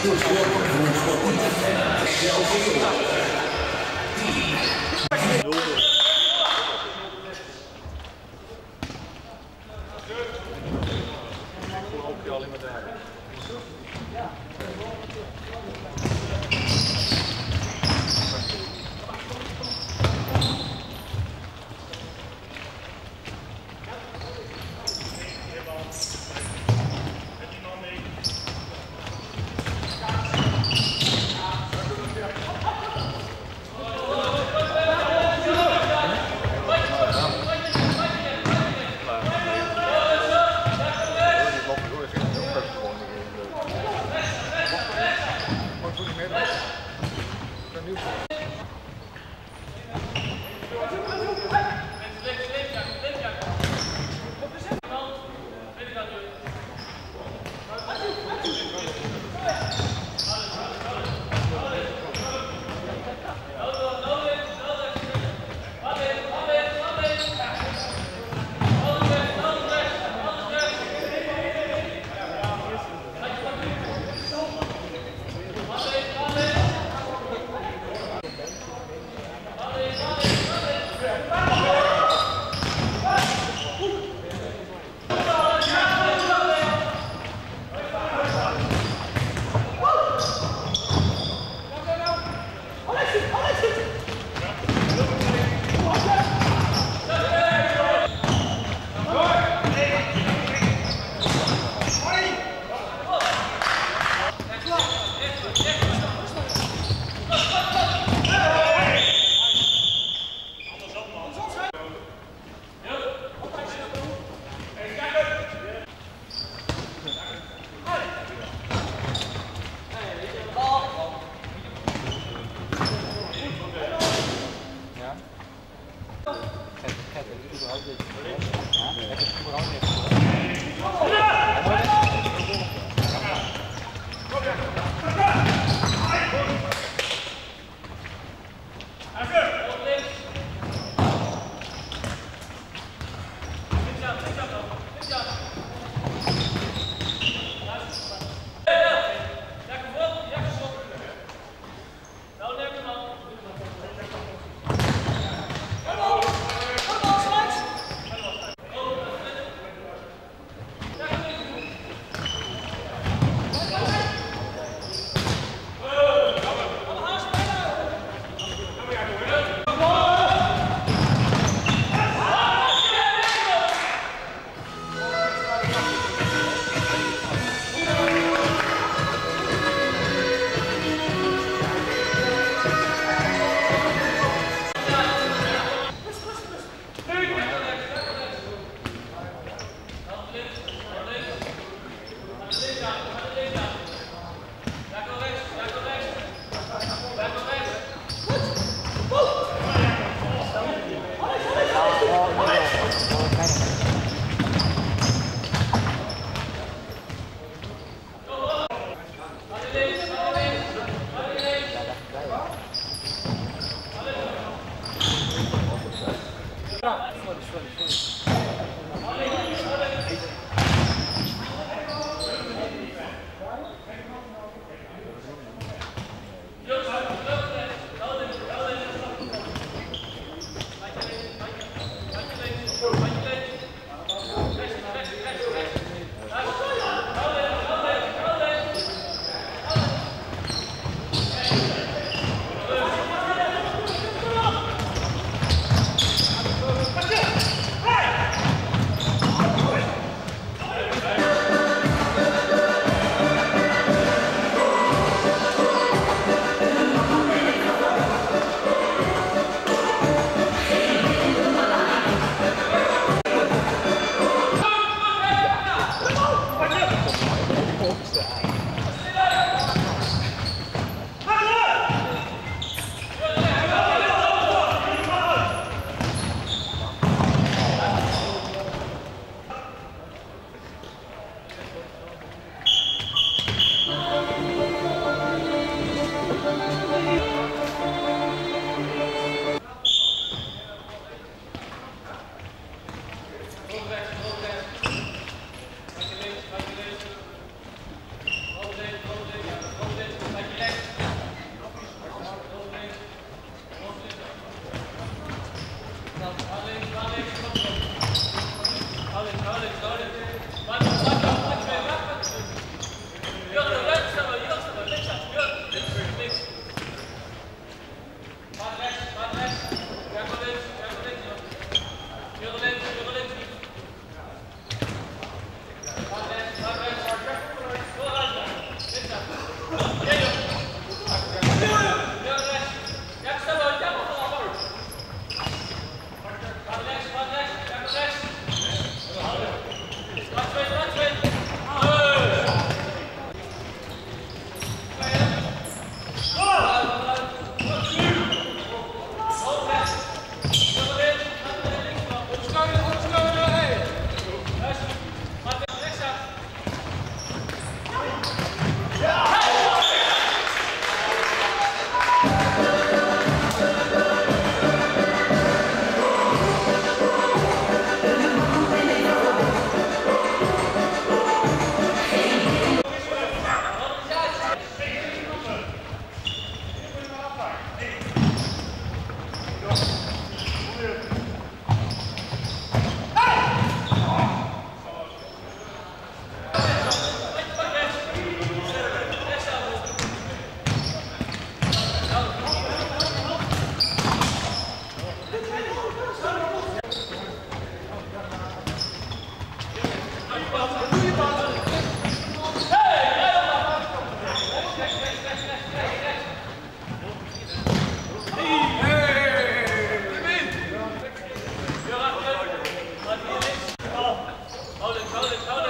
不说不能说不能说不要そうですそうですそうです。Tell them, tell them.